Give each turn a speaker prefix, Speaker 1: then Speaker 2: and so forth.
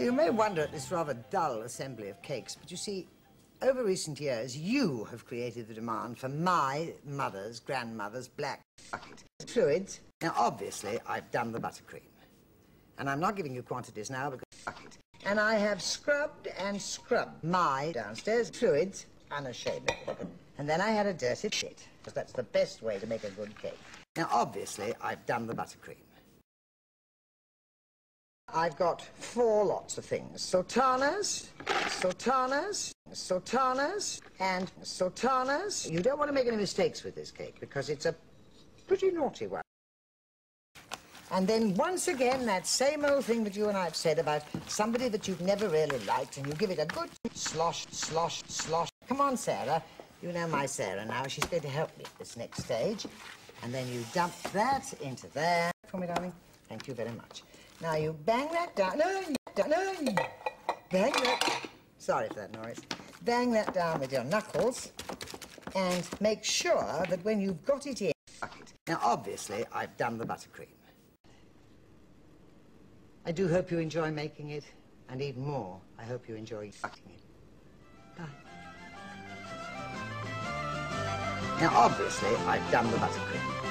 Speaker 1: you may wonder at this rather dull assembly of cakes, but you see, over recent years, you have created the demand for my mother's grandmother's black bucket. Fluids. Now, obviously, I've done the buttercream. And I'm not giving you quantities now because bucket. And I have scrubbed and scrubbed my downstairs fluids unashamedly. And then I had a dirty shit, because that's the best way to make a good cake. Now, obviously, I've done the buttercream. I've got four lots of things. Sultanas, sultanas, sultanas, and sultanas. You don't want to make any mistakes with this cake because it's a pretty naughty one. And then once again, that same old thing that you and I have said about somebody that you've never really liked, and you give it a good slosh, slosh, slosh. Come on, Sarah. You know my Sarah now. She's going to help me at this next stage. And then you dump that into there for me, darling. Thank you very much. Now you bang that down. Bang that. Sorry for that noise. Bang that down with your knuckles and make sure that when you've got it in. Now, obviously, I've done the buttercream. I do hope you enjoy making it, and even more, I hope you enjoy fucking it. Bye. Now, obviously, I've done the buttercream.